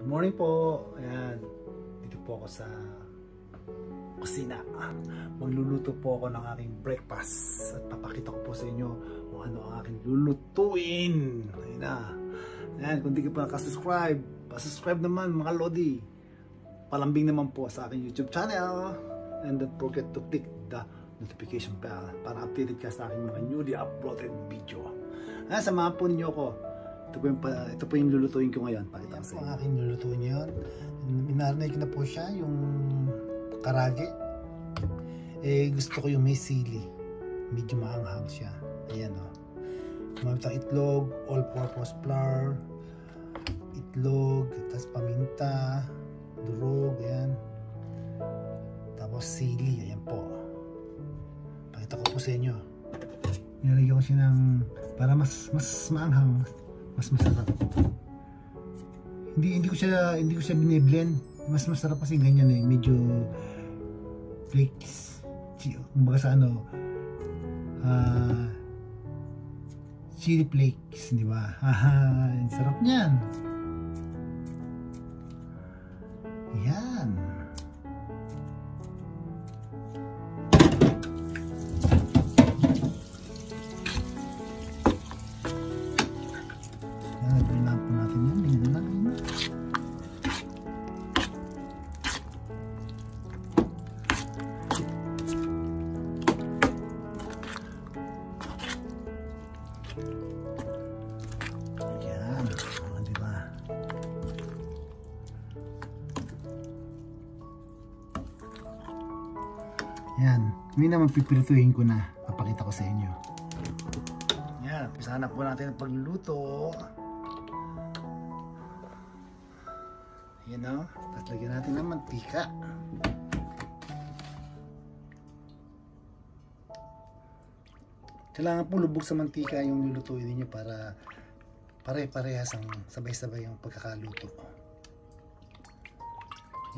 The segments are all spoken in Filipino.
Good morning po. Ayan. Dito po ako sa kusina. Magluluto po ako ng aking breakfast. At papakita ko po sa inyo kung ano ang aking lulutuin. Ayan na. Ayan, kung di ka pa nakasubscribe, pasubscribe naman mga Lodi. Palambing naman po sa aking YouTube channel. And don't forget to click the notification bell para updated ka sa aking mga newly uploaded video. Ayan, samahan po ninyo ako. Ito po yung, pa- ito po yung lulutuin ko ngayon. Pakita ko sa inyo. ang aking lulutuin yun. Minarinig na po siya, yung karage. Eh, gusto ko yung may sili. Medyo maanghang siya. Ayan o. Oh. Gumamit ang itlog, all-purpose flour, itlog, tapos paminta, durog, ayan. Tapos sili, ayan po. Pakita ko po sa inyo. Nilagyan ko siya ng para mas mas maanghang, mas masarap. Hindi hindi ko siya hindi ko siya biniblend. Mas masarap kasi ganyan eh, medyo flakes. Kumbaga sa ano ah chili flakes, di ba? Haha, ang sarap niyan. Yan. Nagbilang po natin yan. Tingnan yun. Yan. Hindi naman pipirituhin ko na. Papakita ko sa inyo. Yan. Pisahan na po natin ang pagluluto. Yan o. Tapos lagyan natin ng mantika. Kailangan po lubog sa mantika yung lulutuin ninyo para pare-parehas ang sabay-sabay yung pagkakaluto.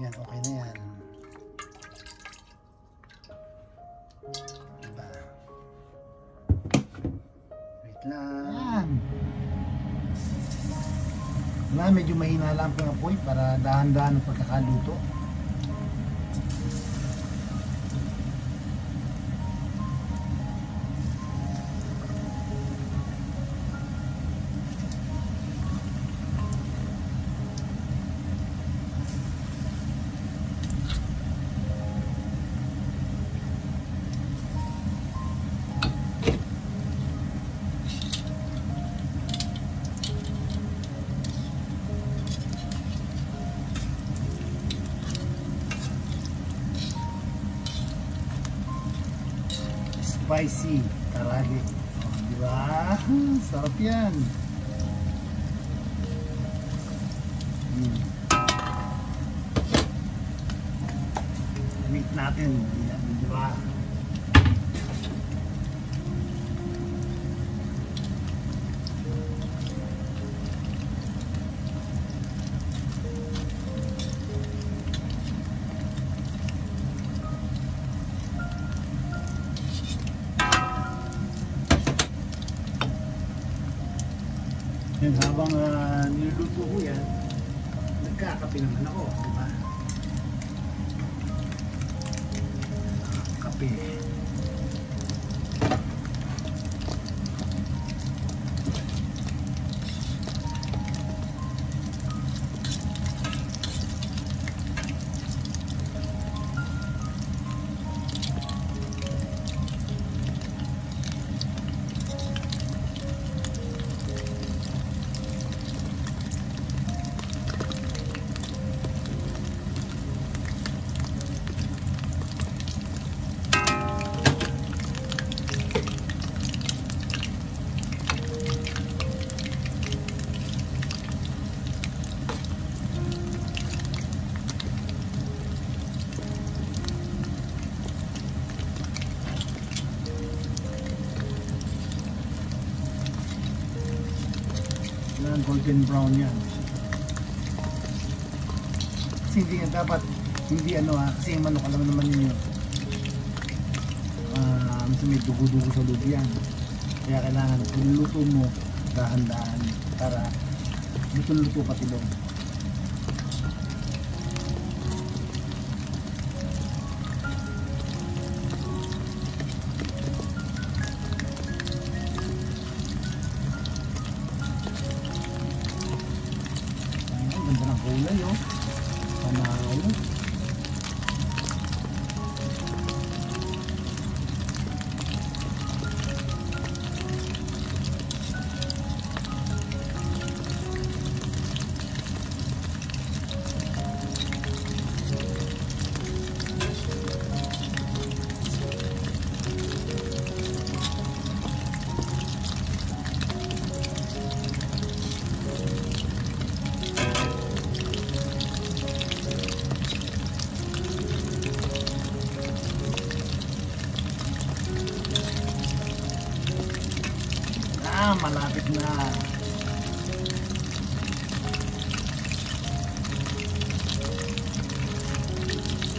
Yan, okay na yan. Diba? Wait lang. Yan. Wala, medyo mahina lang ang apoy para dahan-dahan ang pagkakaluto. Spicy. Oh, di ba? Sarap. Hmm. Meat natin. Yan, habang uh, niluluto ko yan, nagkakape naman ako, di ba? Kape. Golden brown yan. Kasi hindi yan dapat, hindi ano ha, kasi yung manok alam naman ninyo. Ah, uh, may dugo-dugo sa loob yan. Kaya kailangan, kung luto mo, dahan-dahan para luto-luto pati loob. Ah, malapit na.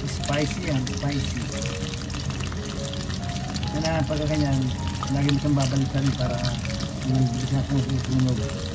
Spicy yan, spicy. Kaya pagka ganyan, lagi mo siyang babalikan para yung bilis na susunog.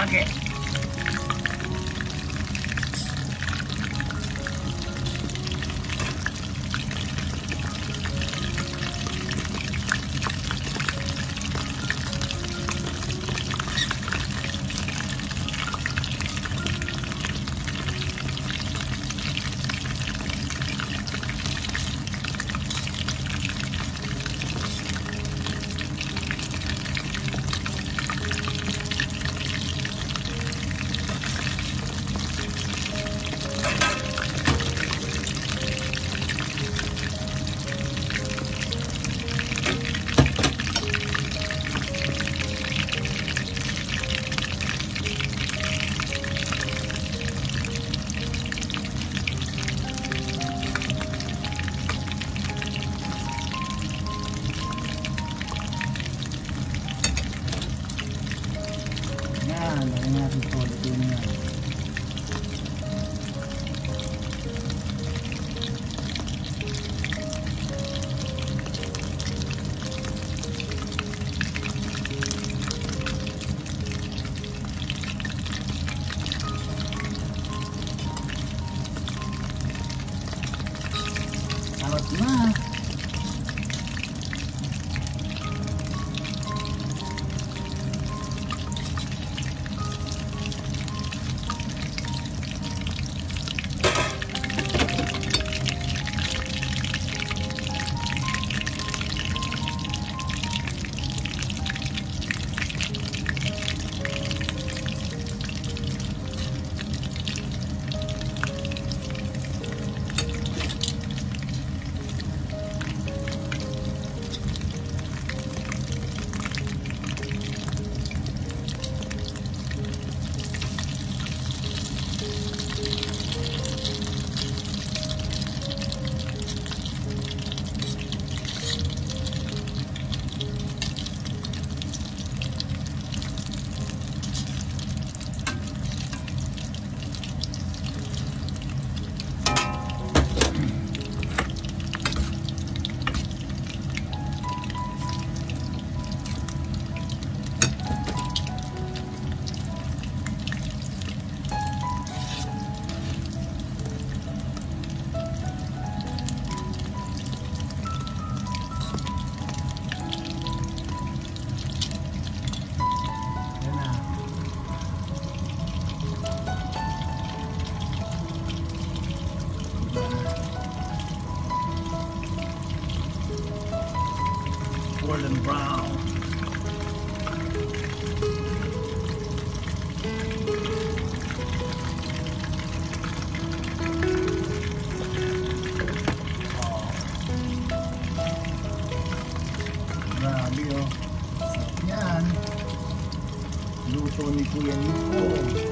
Karage. Orland Brown. Grabe oh. Yan. Luto ni Kuya Nico.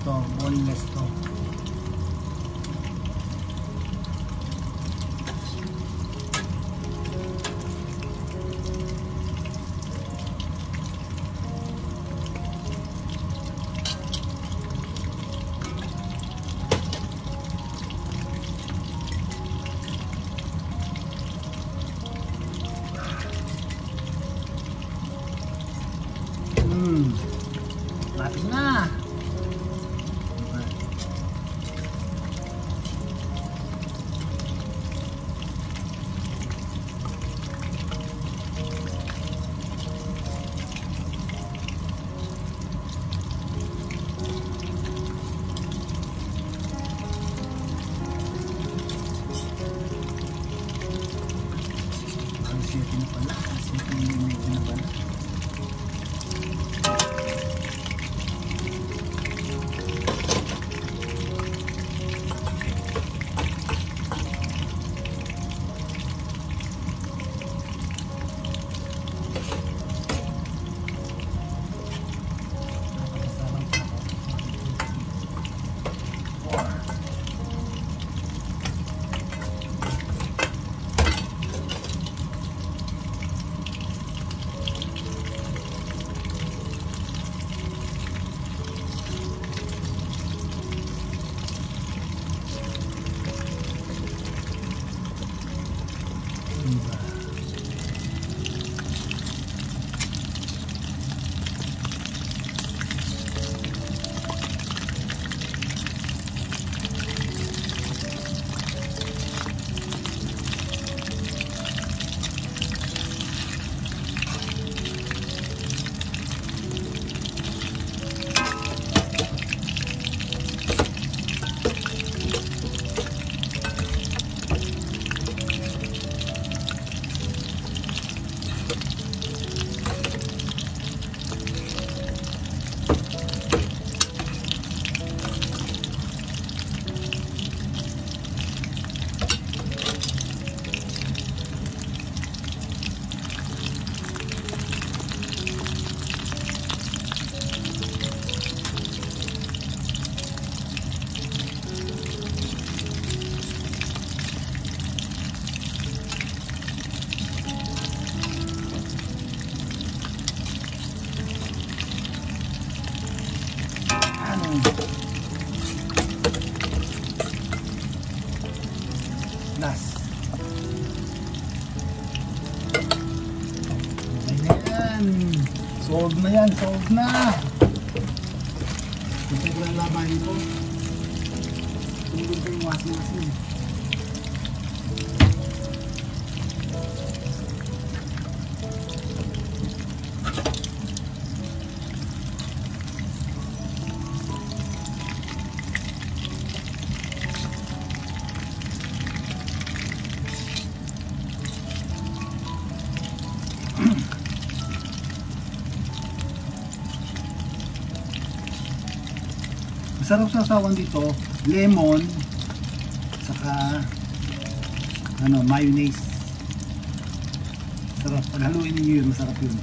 Kaya ito, boneless to. Yan. Solve na yan. Solve na. Hindi ko lang labahin ko. Tulog ko yung washing-washing. Masarap sawan dito, lemon, saka ano, mayonnaise. Sarap. Pag haluin niyo yun, masarap yun.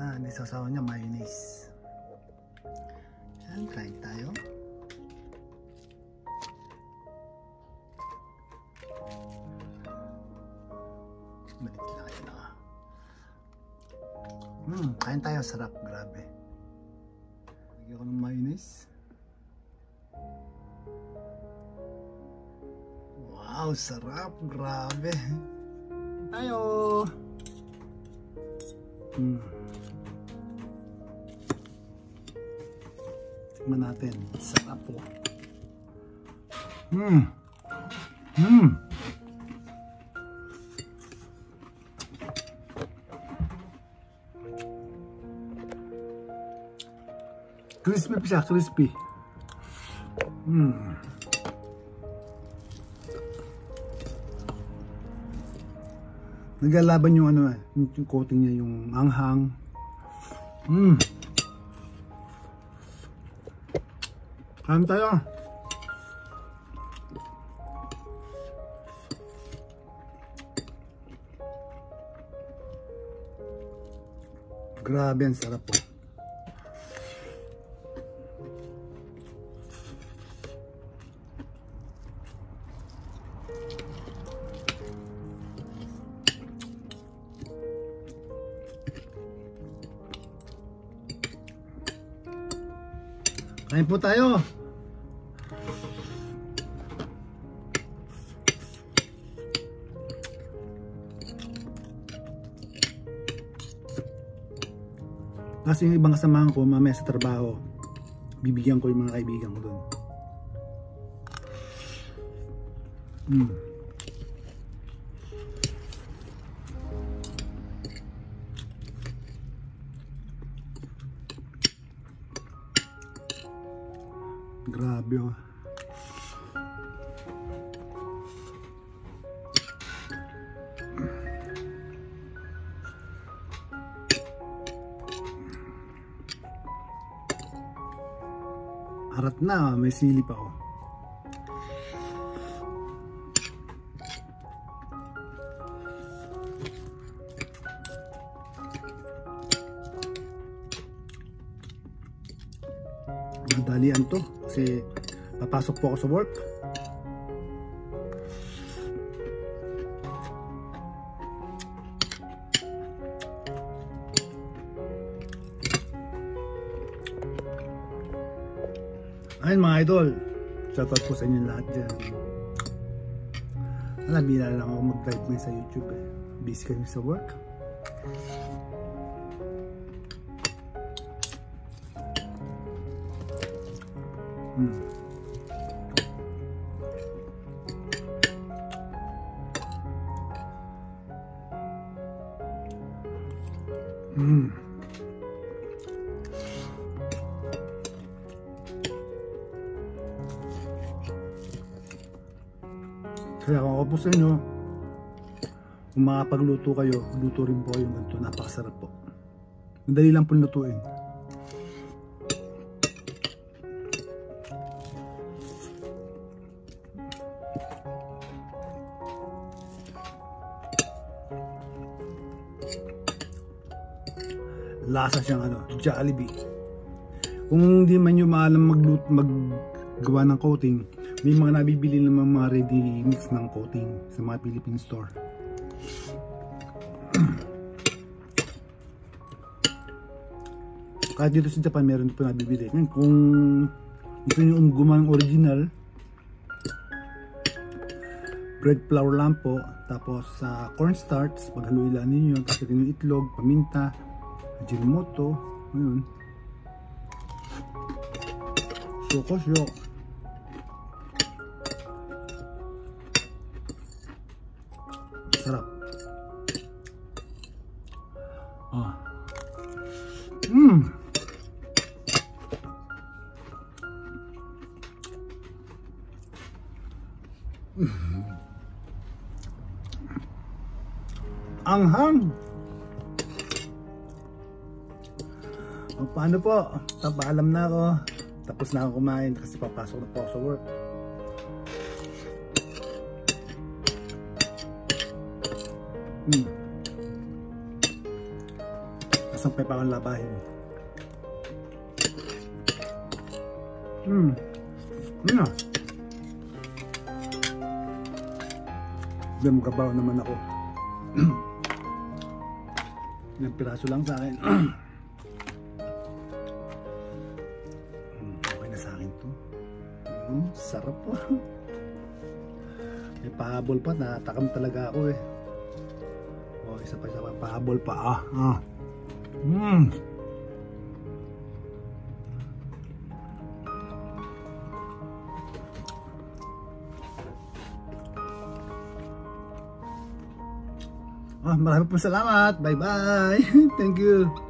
Na. Hindi sasawa niya mayonnaise. Yan, kain tayo. Malit lang yan ah. Hmm, kain tayo. Sarap. Grabe. Lagyan ko ng mayonnaise. Wow, sarap. Grabe. Kain tayo. Hmm. Tikman natin. Sarap po. Hmm. Hmm. Crispy pa siya, crispy. Mm. Naglalaban yung ano, eh, yung, coating niya, yung anghang. Mm. Kain tayo. Grabe, ang sarap po. Kain po tayo. Kasi yung ibang kasamahan ko mamaya sa trabaho, bibigyan ko yung mga kaibigan ko doon. Mm. Grabe oh. Arat na, may sili pa oh. Madalian to kasi papasok po ako sa work. Idol, shoutout po sa inyo lahat dyan. Alam, bila lang ako mag-drive ngayon sa YouTube eh. Busy kami sa work. Hmm. Sa inyo, kung makapagluto kayo, luto rin po yung ganito. Napakasarap po. Madali lang po lutuin. Lasa siyang ano, Jollibee. Kung hindi man nyo maalam maglut maggawa ng coating, may mga nabibili naman mga ready mix ng coating sa mga Philippine store. Kahit dito sa Japan, meron po nabibili. Kung gusto nyo gumawa ng original, bread flour lang po, tapos sa cornstarch, paghaluin lang ninyo, tapos yung itlog, paminta, ajinomoto, ayun. Syoko, syok. O, paano po? Tapaalam na ako. Tapos na ako kumain kasi papasok na po ako sa work. Hmm. Nasampay pa akong labahin. Hmm. Ano na? Diyan magabaw naman ako. Ilang lang sa akin. pahabol pa. Natakam talaga ako eh. Oh, isa pa isa pa. Pahabol pa. Ah, ah. Hmm. Ah, marami po salamat. Bye-bye. Thank you.